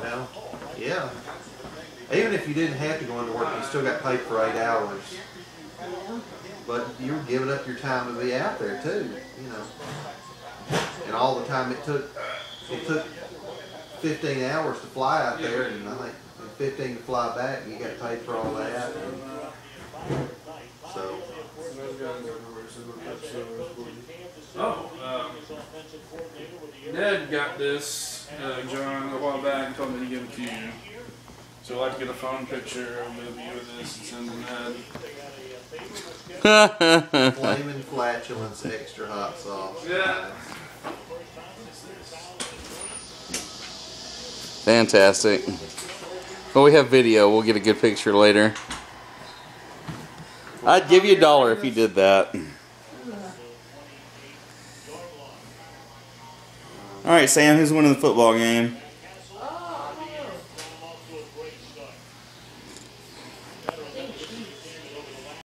Well, yeah. Even if you didn't have to go into work, you still got paid for eight hours. But you were giving up your time to be out there too, you know. And all the time it took, it took 15 hours to fly out there, and I think 15 to fly back. and You got paid for all that. And so Oh, um, Ned got this, uh, John, a while back and told me to give it to you. So I'd like to get a phone picture of you with this and send to Ned. flaming flatulence, extra hot sauce. Yeah. Fantastic. Well, we have video. We'll get a good picture later. I'd give you a dollar if you did that. All right, Sam. Who's winning the football game?